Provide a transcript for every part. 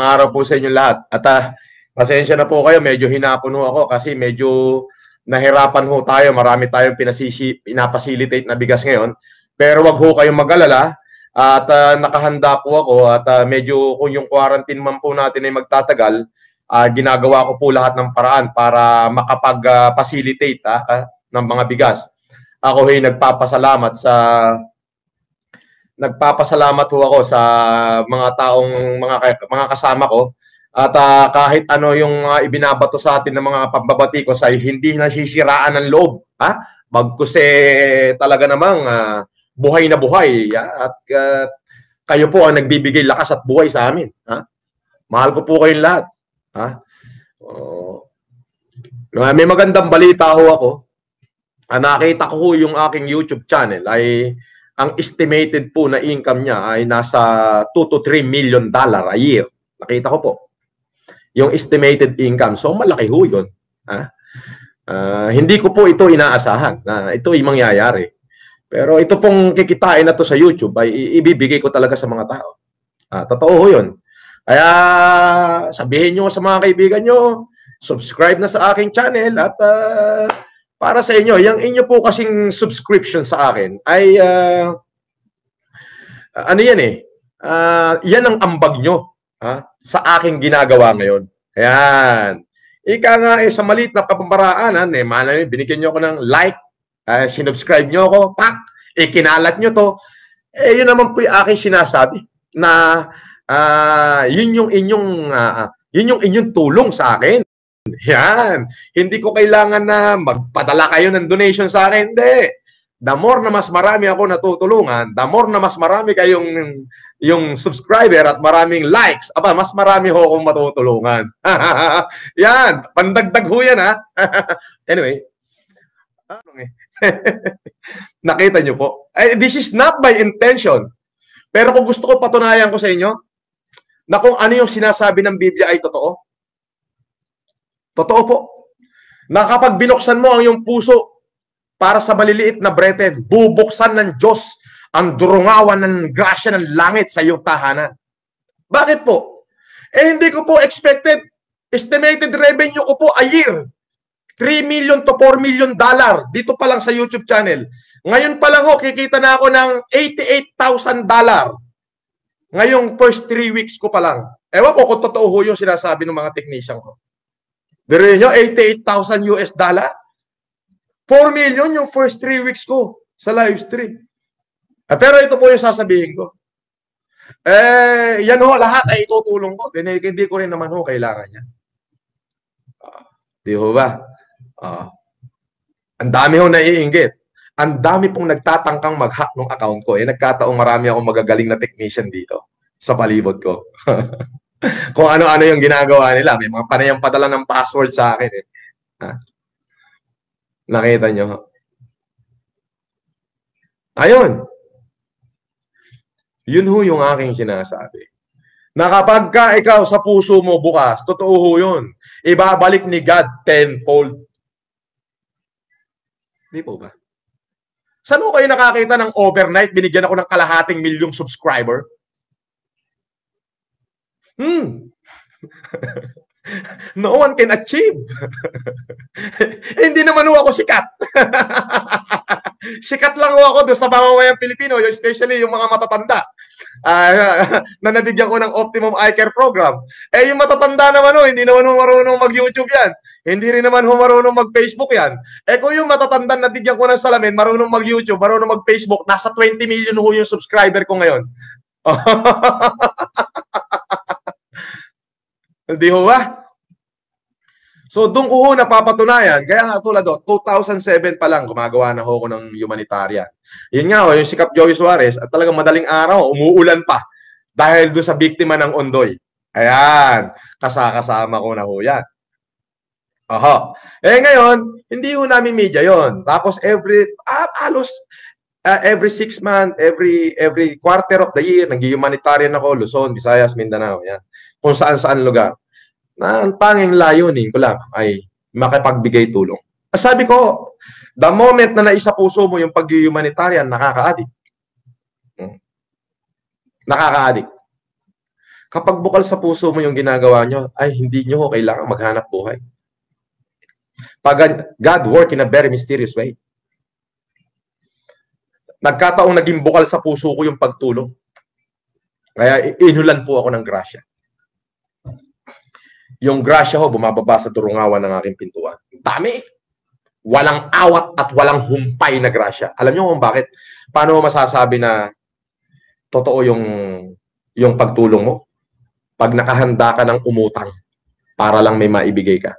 araw po sa inyo lahat. At uh, pasensya na po kayo, medyo hinapon ho ako kasi medyo nahirapan ho tayo. Marami tayong pinasisi, pinapacilitate na bigas ngayon. Pero wag ho kayong mag-alala at uh, nakahanda po ako at uh, medyo kung yung quarantine man po natin ay magtatagal, uh, ginagawa ko po lahat ng paraan para makapag-facilitate uh, uh, ng mga bigas. Ako ay nagpapasalamat sa nagpapasalamat ho ako sa mga taong mga mga kasama ko. At uh, kahit ano yung uh, ibinabato sa atin ng mga pambabati ko sa hindi nasisiraan ng loob ha? Bagkus eh talaga namang uh, buhay na buhay. Ya? at uh, kayo po ang nagbibigay lakas at buhay sa amin ha? Mahal ko po kayong lahat ha? Oh, may magandang balita ho ako. Uh, nakita ko yung aking YouTube channel ay ang estimated po na income niya ay nasa 2 to 3 million dollar a year. Nakita ko po. Yung estimated income. So malaki ho yun. Ha? Uh, hindi ko po ito inaasahan na ito ay mangyayari. Pero ito pong kikitain na to sa YouTube ay ibibigay ko talaga sa mga tao. Ah, totoo ho yun. Kaya sabihin nyo sa mga kaibigan nyo, subscribe na sa aking channel at uh, para sa inyo, yung inyo po kasing subscription sa akin ay uh, ano yan eh, uh, yan ang ambag nyo ha, sa aking ginagawa ngayon. Ayan. Ika nga eh, sa maliit na kapamaraanan, eh, malay, binigyan nyo ako ng like, uh, sinubscribe nyo ako, pak, ikinalat nyo to. Eh, yun naman po yung aking sinasabi na uh, yun yung inyong uh, yun yung inyong tulong sa akin. Yan. Hindi ko kailangan na magpadala kayo ng donation sa akin. Hindi. The more na mas marami ako natutulungan, the more na mas marami kayong yung subscriber at maraming likes, aba, mas marami ho akong matutulungan. yan. Pandagdag ho yan, ha? anyway. Nakita nyo po. Eh, this is not my intention. Pero kung gusto ko patunayan ko sa inyo na kung ano yung sinasabi ng Biblia ay totoo, Totoo po. Na kapag binuksan mo ang iyong puso para sa maliliit na breten, bubuksan ng Diyos ang durungawan ng grasya ng langit sa iyong tahanan. Bakit po? Eh hindi ko po expected. Estimated revenue ko po a year. 3 million to 4 million dollar dito pa lang sa YouTube channel. Ngayon pa lang ho, kikita na ako ng 88,000 dollar. Ngayong first 3 weeks ko pa lang. Ewan ko kung totoo ho yung sinasabi ng mga technician ko. Biruin nyo, 88,000 US dollar. 4 million yung first 3 weeks ko sa live stream. Eh, pero ito po yung sasabihin ko. Eh, yan ho, lahat ay itutulong ko. Hindi, hindi ko rin naman ho kailangan yan. Uh, di ho ba? Uh, ang dami ho naiinggit. Ang dami pong nagtatangkang mag-hack ng account ko. Eh, nagkataong marami akong magagaling na technician dito sa palibot ko. kung ano-ano yung ginagawa nila. May mga panayang padala ng password sa akin eh. Ha? Nakita nyo? Ayun. Yun ho yung aking sinasabi. Na kapag ka ikaw sa puso mo bukas, totoo ho yun. Ibabalik ni God tenfold. Di po ba? Saan ho kayo nakakita ng overnight binigyan ako ng kalahating milyong subscriber? Hmm. no one can achieve. Hindi naman ako sikat. sikat lang ako doon sa mamamayang Pilipino, especially yung mga matatanda. Uh, na nabigyan ko ng Optimum Eye Care Program. Eh, yung matatanda naman, oh, hindi naman ho marunong mag-YouTube yan. Hindi rin naman ho marunong mag-Facebook yan. Eh, kung yung matatanda na bigyan ko ng salamin, marunong mag-YouTube, marunong mag-Facebook, nasa 20 million ho yung subscriber ko ngayon. Hindi ho ba? So doon ko ho napapatunayan, kaya nga tulad do, 2007 pa lang gumagawa na ho ko ng humanitarian. Yun nga ho, yung sikap Joey Suarez, at talagang madaling araw, umuulan pa dahil do sa biktima ng Ondoy. Ayan, kasakasama ko na ho yan. Oho. Eh ngayon, hindi ho namin media yon. Tapos every, ah, halos uh, every six month, every every quarter of the year, nag-humanitarian ako, Luzon, Visayas, Mindanao. Yan kung saan-saan lugar na ang tanging layunin ko lang ay makipagbigay tulong. Sabi ko, the moment na naisa puso mo yung pag-humanitarian, nakaka-addict. Hmm. Nakaka-addict. Kapag bukal sa puso mo yung ginagawa nyo, ay hindi nyo kailangan maghanap buhay. Pag God work in a very mysterious way. Nagkataong naging bukal sa puso ko yung pagtulong. Kaya inulan po ako ng grasya. Yung grasya ko bumababa sa turungawan ng aking pintuan. Dami. Walang awat at walang humpay na grasya. Alam niyo kung bakit? Paano mo masasabi na totoo yung yung pagtulong mo? pag nakahanda ka ng umutang para lang may maibigay ka.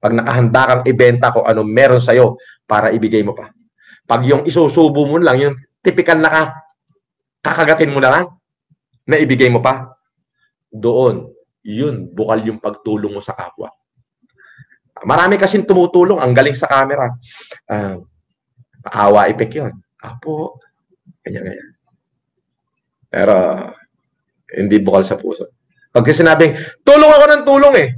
Pag nakahanda kang ibenta ko ano meron sa'yo para ibigay mo pa. Pag yung isusubo mo lang, yung typical na ka, kakagatin mo na lang, na ibigay mo pa, doon, yun, bukal yung pagtulong mo sa kapwa. Marami kasing tumutulong, ang galing sa camera. Uh, awa epek yun. Apo, ganyan-ganyan. Pero, hindi bukal sa puso. Pag sinabing, tulong ako ng tulong eh.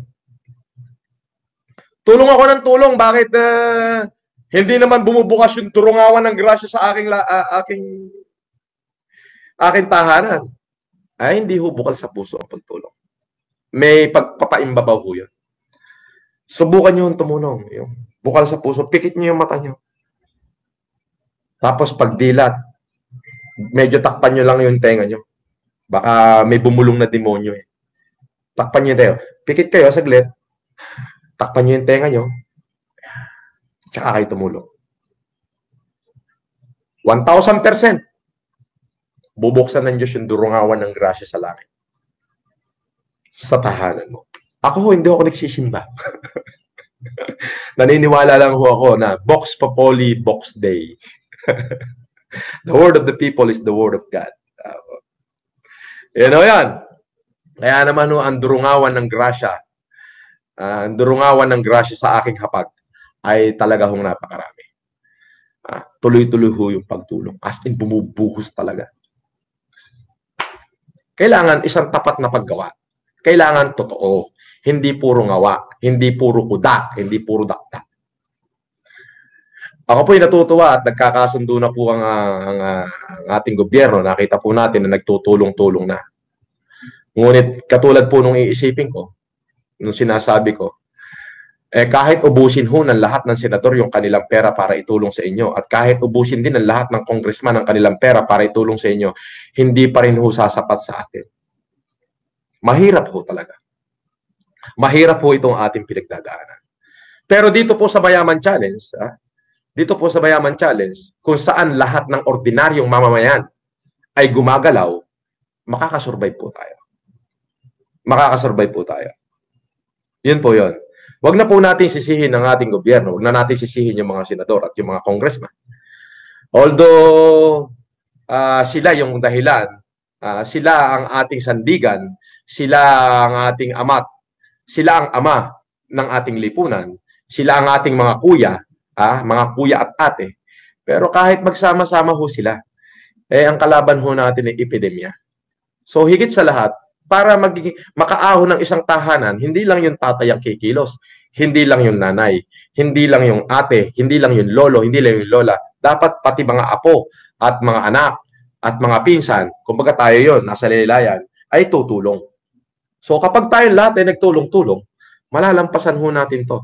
Tulong ako ng tulong, bakit uh, hindi naman bumubukas yung turungawan ng grasya sa aking, uh, aking, aking tahanan? Ay, hindi ho bukal sa puso ang pagtulong. May pagpapaimbabaw ho yun. Subukan nyo yung tumulong. Yung bukal sa puso, pikit nyo yung mata nyo. Tapos pagdilat, medyo takpan nyo lang yung tenga nyo. Baka may bumulong na demonyo eh. Takpan niyo tayo. Pikit kayo saglit. Takpan niyo yung tenga niyo. Tsaka kayo tumulong. 1,000%. Bubuksan ng Diyos yung durungawan ng grasya sa langit. Sa tahanan mo. Ako ho, hindi ako nagsisimba. Naniniwala lang ho ako na Box Popoli, Box Day. the word of the people is the word of God. Yan o yan. Kaya naman ho, ang durungawan ng grasya, uh, ang durungawan ng grasya sa aking hapag ay talaga hong napakarami. Uh, tuloy-tuloy ho yung pagtulong. As in, bumubuhos talaga. Kailangan isang tapat na paggawa. Kailangan totoo. Hindi puro ngawa. Hindi puro kuda. Hindi puro dakta. Ako po ay natutuwa at nagkakasundo na po ang, ang, ang ating gobyerno. Nakita po natin na nagtutulong-tulong na. Ngunit katulad po nung iisipin ko, nung sinasabi ko, eh kahit ubusin ho ng lahat ng senador yung kanilang pera para itulong sa inyo at kahit ubusin din ng lahat ng congressman ang kanilang pera para itulong sa inyo, hindi pa rin ho sasapat sa atin. Mahirap ho talaga. Mahirap ho itong ating pinagdadaanan. Pero dito po sa Mayaman Challenge, ah, dito po sa Mayaman Challenge, kung saan lahat ng ordinaryong mamamayan ay gumagalaw, makakasurvive po tayo. Makakasurvive po tayo. Yun po yun. Huwag na po natin sisihin ng ating gobyerno. Huwag na natin sisihin yung mga senador at yung mga congressman. Although uh, sila yung dahilan, uh, sila ang ating sandigan, sila ang ating amat, sila ang ama ng ating lipunan, sila ang ating mga kuya, ah, mga kuya at ate. Pero kahit magsama-sama ho sila, eh ang kalaban ho natin ay epidemya. So higit sa lahat, para magiging makaahon ng isang tahanan, hindi lang yung tatay ang kikilos, hindi lang yung nanay, hindi lang yung ate, hindi lang yung lolo, hindi lang yung lola. Dapat pati mga apo at mga anak at mga pinsan, kumbaga tayo yon nasa lilayan, ay tutulong. So kapag tayo lahat ay nagtulong-tulong, malalampasan ho natin to.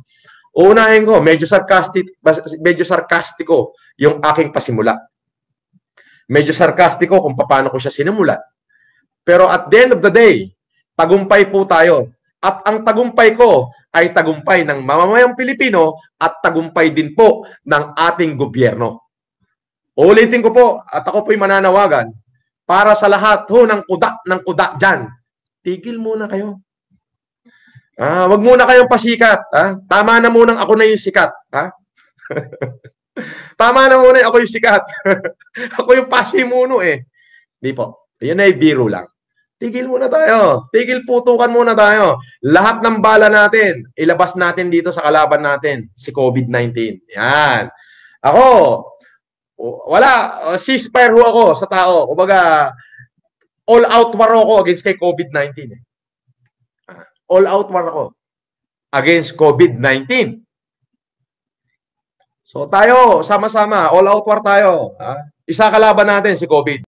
Uunahin ko, medyo sarcastic, medyo sarcastiko yung aking pasimula. Medyo sarcastiko kung paano ko siya sinimula. Pero at the end of the day, tagumpay po tayo. At ang tagumpay ko ay tagumpay ng mamamayang Pilipino at tagumpay din po ng ating gobyerno. Ulitin ko po at ako po'y mananawagan para sa lahat ho ng kuda ng kuda dyan. Tigil muna kayo. Ah, wag muna kayong pasikat, ha? Tama na muna ako na yung sikat, ha? Tama na muna ako yung sikat. ako yung pasimuno eh. Di po. Yun ay biro lang. Tigil muna tayo. Tigil putukan muna tayo. Lahat ng bala natin, ilabas natin dito sa kalaban natin, si COVID-19. Yan. Ako, wala, ceasefire ho ako sa tao. Kumbaga, all out war ako against kay COVID-19. Eh all out war ako against COVID-19. So tayo, sama-sama, all out war tayo. Ha? Isa kalaban natin si COVID.